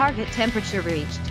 Target temperature reached.